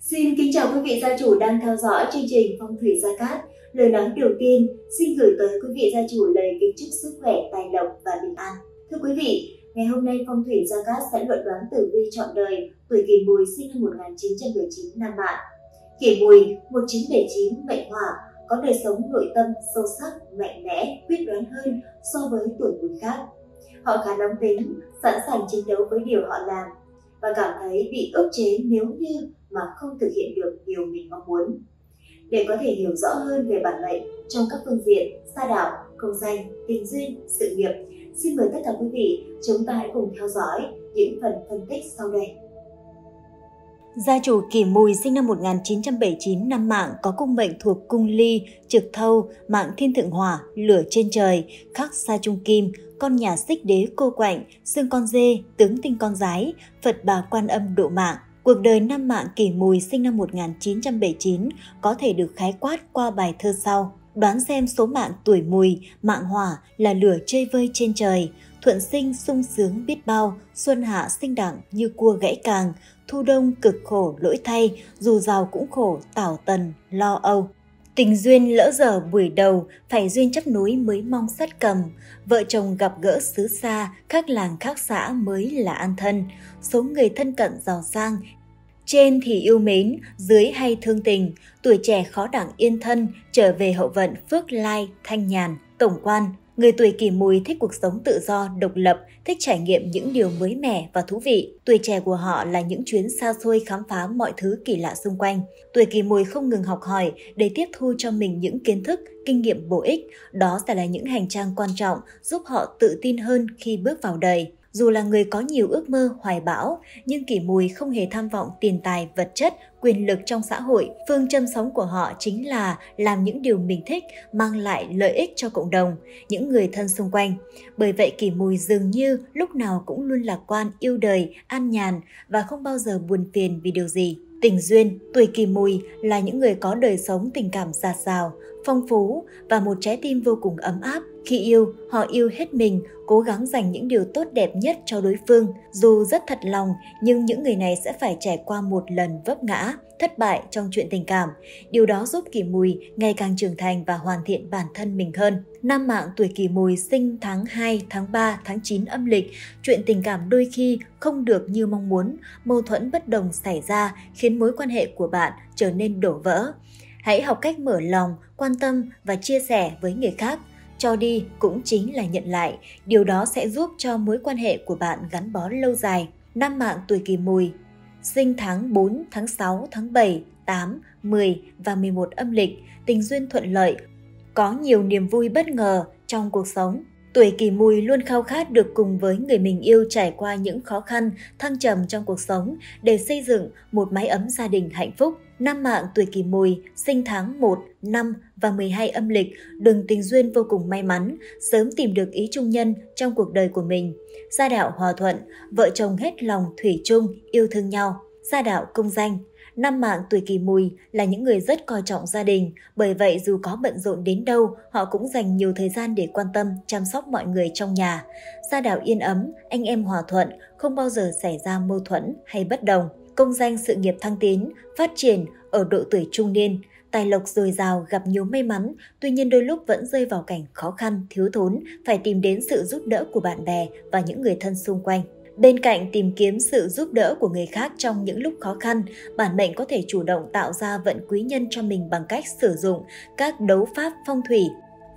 Xin kính chào quý vị gia chủ đang theo dõi chương trình Phong thủy Gia Cát. Lời nói đầu tiên xin gửi tới quý vị gia chủ lời kính chúc sức khỏe, tài lộc và bình an. Thưa quý vị, ngày hôm nay Phong thủy Gia Cát sẽ luận đoán tử vi chọn đời tuổi Kỷ Mùi sinh năm 1919 năm bạn. Kỷ Mùi 1979 mệnh hỏa có đời sống nội tâm sâu sắc, mạnh mẽ, quyết đoán hơn so với tuổi Mùi khác. Họ khá nóng tính, sẵn sàng chiến đấu với điều họ làm và cảm thấy bị ức chế nếu như mà không thực hiện được điều mình mong muốn. Để có thể hiểu rõ hơn về bản mệnh trong các phương diện sa đạo, công danh, tình duyên, sự nghiệp, xin mời tất cả quý vị chúng ta hãy cùng theo dõi những phần phân tích sau đây. Gia chủ Kỷ Mùi sinh năm 1979 năm mạng có cung mệnh thuộc cung ly, trực thâu, mạng thiên thượng hỏa, lửa trên trời, khắc sa trung kim, con nhà xích đế cô quạnh, xương con dê, tướng tinh con gái Phật bà quan âm độ mạng. Cuộc đời năm mạng Kỷ Mùi sinh năm 1979 có thể được khái quát qua bài thơ sau. Đoán xem số mạng tuổi mùi, mạng hỏa là lửa chơi vơi trên trời, thuận sinh sung sướng biết bao, xuân hạ sinh đẳng như cua gãy càng, thu đông cực khổ lỗi thay, dù giàu cũng khổ, tảo tần, lo âu. Tình duyên lỡ giờ buổi đầu, phải duyên chấp núi mới mong sắt cầm. Vợ chồng gặp gỡ xứ xa, khác làng khác xã mới là an thân. Số người thân cận giàu sang, trên thì yêu mến, dưới hay thương tình. Tuổi trẻ khó đẳng yên thân, trở về hậu vận phước lai, thanh nhàn. Tổng quan, Người tuổi kỷ mùi thích cuộc sống tự do, độc lập, thích trải nghiệm những điều mới mẻ và thú vị. Tuổi trẻ của họ là những chuyến xa xôi khám phá mọi thứ kỳ lạ xung quanh. Tuổi kỷ mùi không ngừng học hỏi để tiếp thu cho mình những kiến thức, kinh nghiệm bổ ích. Đó sẽ là những hành trang quan trọng giúp họ tự tin hơn khi bước vào đời. Dù là người có nhiều ước mơ hoài bão, nhưng Kỷ Mùi không hề tham vọng tiền tài, vật chất, quyền lực trong xã hội. Phương châm sống của họ chính là làm những điều mình thích, mang lại lợi ích cho cộng đồng, những người thân xung quanh. Bởi vậy Kỷ Mùi dường như lúc nào cũng luôn lạc quan, yêu đời, an nhàn và không bao giờ buồn phiền vì điều gì. Tình duyên, tuổi kỳ mùi là những người có đời sống tình cảm giạt rào, phong phú và một trái tim vô cùng ấm áp. Khi yêu, họ yêu hết mình, cố gắng dành những điều tốt đẹp nhất cho đối phương. Dù rất thật lòng, nhưng những người này sẽ phải trải qua một lần vấp ngã, thất bại trong chuyện tình cảm. Điều đó giúp Kỳ Mùi ngày càng trưởng thành và hoàn thiện bản thân mình hơn. Nam mạng tuổi Kỳ Mùi sinh tháng 2, tháng 3, tháng 9 âm lịch, chuyện tình cảm đôi khi không được như mong muốn, mâu thuẫn bất đồng xảy ra khiến mối quan hệ của bạn trở nên đổ vỡ. Hãy học cách mở lòng, quan tâm và chia sẻ với người khác. Cho đi cũng chính là nhận lại, điều đó sẽ giúp cho mối quan hệ của bạn gắn bó lâu dài. Năm mạng tuổi Kỳ Mùi sinh tháng 4, tháng 6, tháng 7, 8, 10 và 11 âm lịch, tình duyên thuận lợi, có nhiều niềm vui bất ngờ trong cuộc sống. Tuổi kỳ mùi luôn khao khát được cùng với người mình yêu trải qua những khó khăn, thăng trầm trong cuộc sống để xây dựng một mái ấm gia đình hạnh phúc. Nam mạng tuổi kỷ mùi, sinh tháng 1, 5 và 12 âm lịch, đường tình duyên vô cùng may mắn, sớm tìm được ý trung nhân trong cuộc đời của mình. Gia đạo hòa thuận, vợ chồng hết lòng thủy chung, yêu thương nhau. Gia đạo công danh, Nam mạng tuổi kỷ mùi là những người rất coi trọng gia đình, bởi vậy dù có bận rộn đến đâu, họ cũng dành nhiều thời gian để quan tâm, chăm sóc mọi người trong nhà. Gia đạo yên ấm, anh em hòa thuận, không bao giờ xảy ra mâu thuẫn hay bất đồng. Công danh sự nghiệp thăng tiến, phát triển ở độ tuổi trung niên, tài lộc dồi dào gặp nhiều may mắn, tuy nhiên đôi lúc vẫn rơi vào cảnh khó khăn, thiếu thốn, phải tìm đến sự giúp đỡ của bạn bè và những người thân xung quanh. Bên cạnh tìm kiếm sự giúp đỡ của người khác trong những lúc khó khăn, bản mệnh có thể chủ động tạo ra vận quý nhân cho mình bằng cách sử dụng các đấu pháp phong thủy.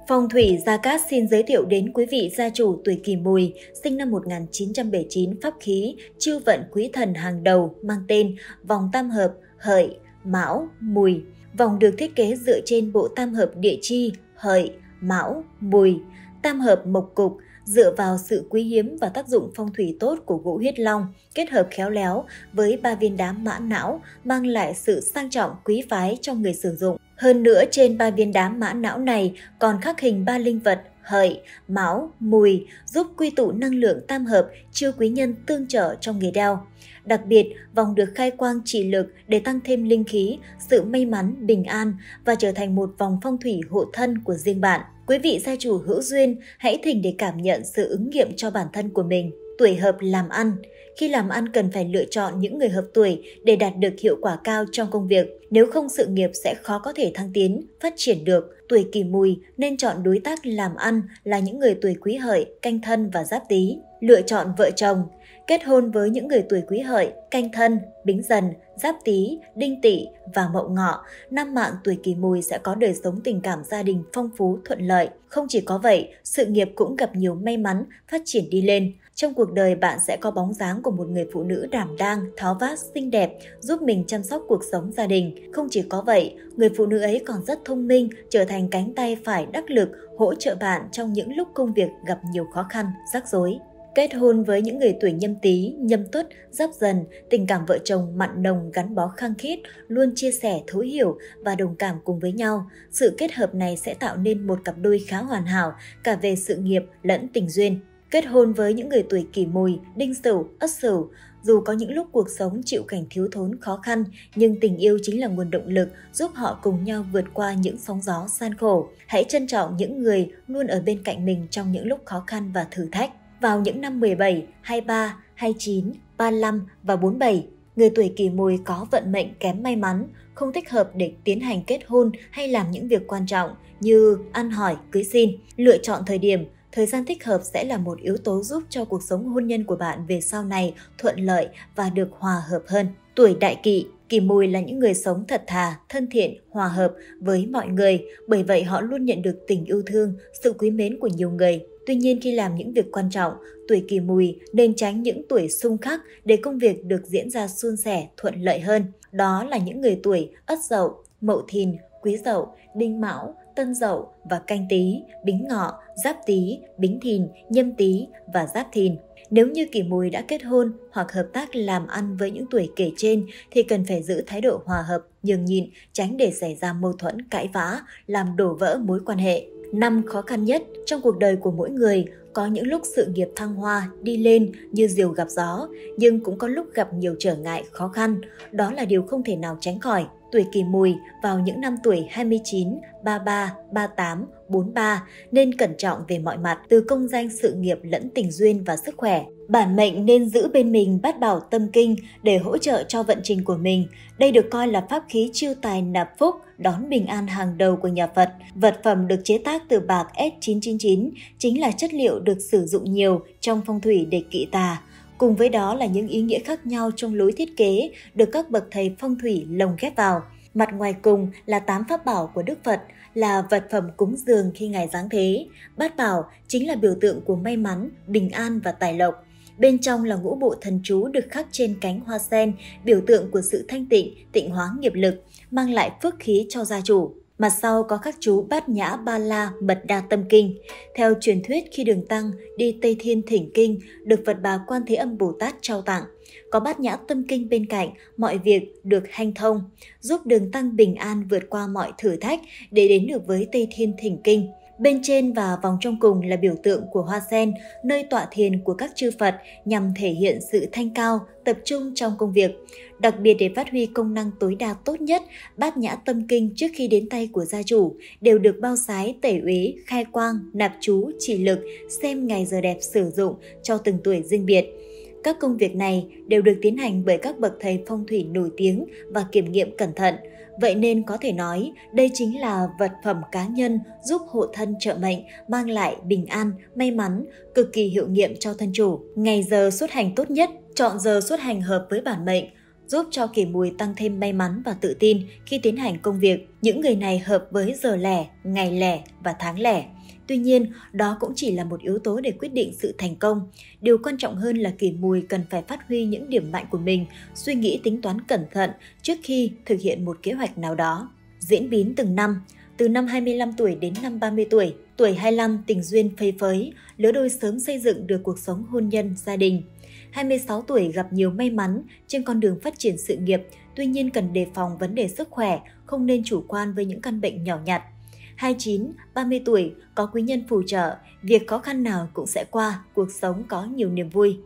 Phong thủy Gia Cát xin giới thiệu đến quý vị gia chủ tuổi Kỷ Mùi, sinh năm 1979 pháp khí, chiêu vận quý thần hàng đầu mang tên vòng tam hợp Hợi, Mão, Mùi. Vòng được thiết kế dựa trên bộ tam hợp địa chi Hợi, Mão, Mùi, tam hợp mộc cục – dựa vào sự quý hiếm và tác dụng phong thủy tốt của gỗ huyết long kết hợp khéo léo với ba viên đá mã não mang lại sự sang trọng quý phái cho người sử dụng. Hơn nữa trên ba viên đá mã não này còn khắc hình ba linh vật hợi, máu, mùi giúp quy tụ năng lượng tam hợp, chiêu quý nhân tương trợ trong nghề đeo. Đặc biệt, vòng được khai quang trị lực để tăng thêm linh khí, sự may mắn, bình an và trở thành một vòng phong thủy hộ thân của riêng bạn. Quý vị gia chủ hữu duyên, hãy thỉnh để cảm nhận sự ứng nghiệm cho bản thân của mình. Tuổi hợp làm ăn, Khi làm ăn cần phải lựa chọn những người hợp tuổi để đạt được hiệu quả cao trong công việc. Nếu không sự nghiệp sẽ khó có thể thăng tiến, phát triển được. Tuổi kỷ mùi nên chọn đối tác làm ăn là những người tuổi quý hợi, canh thân và giáp tý. Lựa chọn vợ chồng, kết hôn với những người tuổi quý hợi, canh thân, bính dần, giáp tý, đinh tỵ và mậu ngọ, năm mạng tuổi kỷ mùi sẽ có đời sống tình cảm gia đình phong phú, thuận lợi. Không chỉ có vậy, sự nghiệp cũng gặp nhiều may mắn, phát triển đi lên. Trong cuộc đời bạn sẽ có bóng dáng của một người phụ nữ đảm đang, tháo vát, xinh đẹp, giúp mình chăm sóc cuộc sống gia đình. Không chỉ có vậy, người phụ nữ ấy còn rất thông minh, trở thành cánh tay phải đắc lực, hỗ trợ bạn trong những lúc công việc gặp nhiều khó khăn, rắc rối. Kết hôn với những người tuổi nhâm tý, nhâm tuất, giáp dần, tình cảm vợ chồng mặn nồng gắn bó khăng khít, luôn chia sẻ, thấu hiểu và đồng cảm cùng với nhau. Sự kết hợp này sẽ tạo nên một cặp đôi khá hoàn hảo cả về sự nghiệp lẫn tình duyên. Kết hôn với những người tuổi kỷ mùi, đinh sửu, ất sửu, dù có những lúc cuộc sống chịu cảnh thiếu thốn khó khăn, nhưng tình yêu chính là nguồn động lực giúp họ cùng nhau vượt qua những sóng gió gian khổ. Hãy trân trọng những người luôn ở bên cạnh mình trong những lúc khó khăn và thử thách. Vào những năm 17, 23, 29, 35 và 47, người tuổi kỷ mùi có vận mệnh kém may mắn, không thích hợp để tiến hành kết hôn hay làm những việc quan trọng như ăn hỏi, cưới xin. Lựa chọn thời điểm, thời gian thích hợp sẽ là một yếu tố giúp cho cuộc sống hôn nhân của bạn về sau này thuận lợi và được hòa hợp hơn. Tuổi đại kỵ Kỳ mùi là những người sống thật thà, thân thiện, hòa hợp với mọi người, bởi vậy họ luôn nhận được tình yêu thương, sự quý mến của nhiều người. Tuy nhiên khi làm những việc quan trọng, tuổi kỳ mùi nên tránh những tuổi xung khắc để công việc được diễn ra suôn sẻ, thuận lợi hơn. Đó là những người tuổi ất dậu, mậu thìn, quý dậu, đinh mão, tân dậu và canh tý, bính ngọ, giáp tý, bính thìn, nhâm tý và giáp thìn. Nếu như kỷ mùi đã kết hôn hoặc hợp tác làm ăn với những tuổi kể trên thì cần phải giữ thái độ hòa hợp, nhường nhịn, tránh để xảy ra mâu thuẫn, cãi vã, làm đổ vỡ mối quan hệ. Năm khó khăn nhất trong cuộc đời của mỗi người có những lúc sự nghiệp thăng hoa, đi lên như diều gặp gió, nhưng cũng có lúc gặp nhiều trở ngại, khó khăn. Đó là điều không thể nào tránh khỏi. Tuổi kỷ mùi vào những năm tuổi 29, 33, 38, 43 nên cẩn trọng về mọi mặt từ công danh sự nghiệp lẫn tình duyên và sức khỏe. Bản mệnh nên giữ bên mình bát bảo tâm kinh để hỗ trợ cho vận trình của mình. Đây được coi là pháp khí chiêu tài nạp phúc, đón bình an hàng đầu của nhà Phật. Vật phẩm được chế tác từ bạc S999 chính là chất liệu được sử dụng nhiều trong phong thủy để kỵ tà. Cùng với đó là những ý nghĩa khác nhau trong lối thiết kế được các bậc thầy phong thủy lồng ghép vào. Mặt ngoài cùng là tám pháp bảo của Đức Phật, là vật phẩm cúng dường khi Ngài giáng thế. Bát bảo chính là biểu tượng của may mắn, bình an và tài lộc. Bên trong là ngũ bộ thần chú được khắc trên cánh hoa sen, biểu tượng của sự thanh tịnh, tịnh hóa nghiệp lực, mang lại phước khí cho gia chủ. Mặt sau có các chú bát nhã ba la mật đa tâm kinh. Theo truyền thuyết khi đường tăng đi Tây Thiên thỉnh kinh được Phật bà Quan Thế Âm Bồ Tát trao tặng. Có bát nhã tâm kinh bên cạnh, mọi việc được hanh thông, giúp đường tăng bình an vượt qua mọi thử thách để đến được với Tây Thiên thỉnh kinh. Bên trên và vòng trong cùng là biểu tượng của hoa sen, nơi tọa thiền của các chư Phật nhằm thể hiện sự thanh cao, tập trung trong công việc. Đặc biệt để phát huy công năng tối đa tốt nhất, bát nhã tâm kinh trước khi đến tay của gia chủ đều được bao sái, tẩy uế, khai quang, nạp chú, chỉ lực, xem ngày giờ đẹp sử dụng cho từng tuổi riêng biệt. Các công việc này đều được tiến hành bởi các bậc thầy phong thủy nổi tiếng và kiểm nghiệm cẩn thận. Vậy nên có thể nói đây chính là vật phẩm cá nhân giúp hộ thân trợ mệnh, mang lại bình an, may mắn, cực kỳ hiệu nghiệm cho thân chủ. Ngày giờ xuất hành tốt nhất, chọn giờ xuất hành hợp với bản mệnh, giúp cho kỷ mùi tăng thêm may mắn và tự tin khi tiến hành công việc. Những người này hợp với giờ lẻ, ngày lẻ và tháng lẻ. Tuy nhiên, đó cũng chỉ là một yếu tố để quyết định sự thành công. Điều quan trọng hơn là kỷ mùi cần phải phát huy những điểm mạnh của mình, suy nghĩ tính toán cẩn thận trước khi thực hiện một kế hoạch nào đó. Diễn biến từng năm, từ năm 25 tuổi đến năm 30 tuổi, tuổi 25 tình duyên phây phới, lứa đôi sớm xây dựng được cuộc sống hôn nhân, gia đình. 26 tuổi gặp nhiều may mắn trên con đường phát triển sự nghiệp, tuy nhiên cần đề phòng vấn đề sức khỏe, không nên chủ quan với những căn bệnh nhỏ nhặt. 29, 30 tuổi, có quý nhân phù trợ, việc khó khăn nào cũng sẽ qua, cuộc sống có nhiều niềm vui.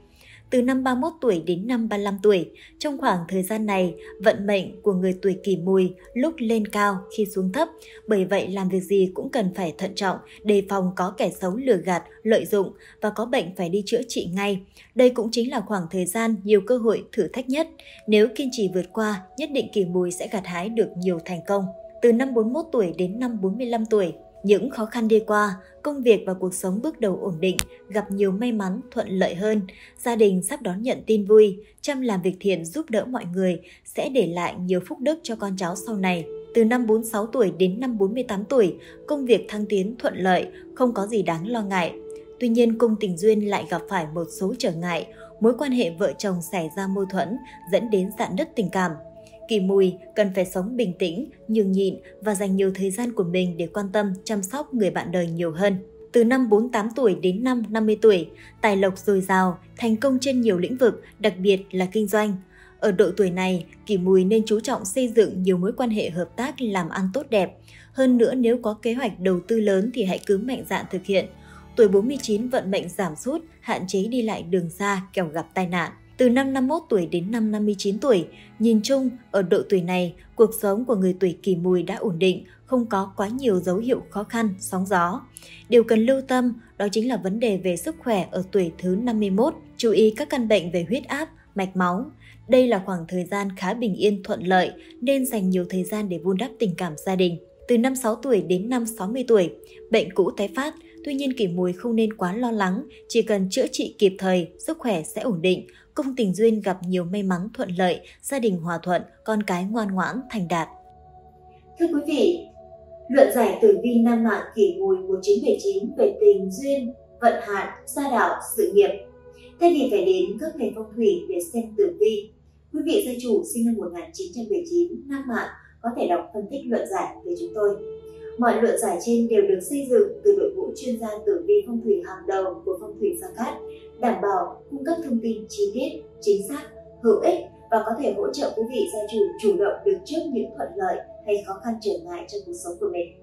từ năm 31 tuổi đến năm 35 tuổi. Trong khoảng thời gian này, vận mệnh của người tuổi kỷ mùi lúc lên cao khi xuống thấp, bởi vậy làm việc gì cũng cần phải thận trọng, đề phòng có kẻ xấu lừa gạt, lợi dụng và có bệnh phải đi chữa trị ngay. Đây cũng chính là khoảng thời gian nhiều cơ hội thử thách nhất. Nếu kiên trì vượt qua, nhất định kỷ mùi sẽ gặt hái được nhiều thành công. Từ năm 41 tuổi đến năm 45 tuổi, những khó khăn đi qua, công việc và cuộc sống bước đầu ổn định, gặp nhiều may mắn, thuận lợi hơn. Gia đình sắp đón nhận tin vui, chăm làm việc thiện giúp đỡ mọi người, sẽ để lại nhiều phúc đức cho con cháu sau này. Từ năm 46 tuổi đến năm 48 tuổi, công việc thăng tiến thuận lợi, không có gì đáng lo ngại. Tuy nhiên, cung tình duyên lại gặp phải một số trở ngại, mối quan hệ vợ chồng xảy ra mâu thuẫn, dẫn đến dạn nứt tình cảm. Kỳ mùi cần phải sống bình tĩnh, nhường nhịn và dành nhiều thời gian của mình để quan tâm, chăm sóc người bạn đời nhiều hơn. Từ năm 48 tuổi đến năm 50 tuổi, tài lộc dồi dào, thành công trên nhiều lĩnh vực, đặc biệt là kinh doanh. Ở độ tuổi này, Kỳ Mùi nên chú trọng xây dựng nhiều mối quan hệ hợp tác làm ăn tốt đẹp. Hơn nữa nếu có kế hoạch đầu tư lớn thì hãy cứ mạnh dạn thực hiện. Tuổi 49 vận mệnh giảm sút, hạn chế đi lại đường xa kẻo gặp tai nạn từ năm 51 tuổi đến năm 59 tuổi. Nhìn chung, ở độ tuổi này, cuộc sống của người tuổi kỷ mùi đã ổn định, không có quá nhiều dấu hiệu khó khăn, sóng gió. Điều cần lưu tâm đó chính là vấn đề về sức khỏe ở tuổi thứ 51, chú ý các căn bệnh về huyết áp, mạch máu. Đây là khoảng thời gian khá bình yên thuận lợi nên dành nhiều thời gian để vun đắp tình cảm gia đình. Từ năm 6 tuổi đến năm 60 tuổi, bệnh cũ tái phát, tuy nhiên kỷ mùi không nên quá lo lắng, chỉ cần chữa trị kịp thời, sức khỏe sẽ ổn định, công tình duyên gặp nhiều may mắn thuận lợi, gia đình hòa thuận, con cái ngoan ngoãn, thành đạt. Thưa quý vị, luận giải tử vi nam mạng kỷ mùi 1979 về tình duyên, vận hạn, gia đạo, sự nghiệp. Thay vì phải đến các thầy phong thủy để xem tử vi, quý vị gia chủ sinh năm 1979 nam mạng có thể đọc phân tích luận giải về chúng tôi. Mọi luận giải trên đều được xây dựng từ đội ngũ chuyên gia tử vi phong thủy hàng đầu của phong thủy Gia Cát, đảm bảo cung cấp thông tin chi tiết, chính xác, hữu ích và có thể hỗ trợ quý vị gia chủ chủ động được trước những thuận lợi hay khó khăn trở ngại trong cuộc sống của mình.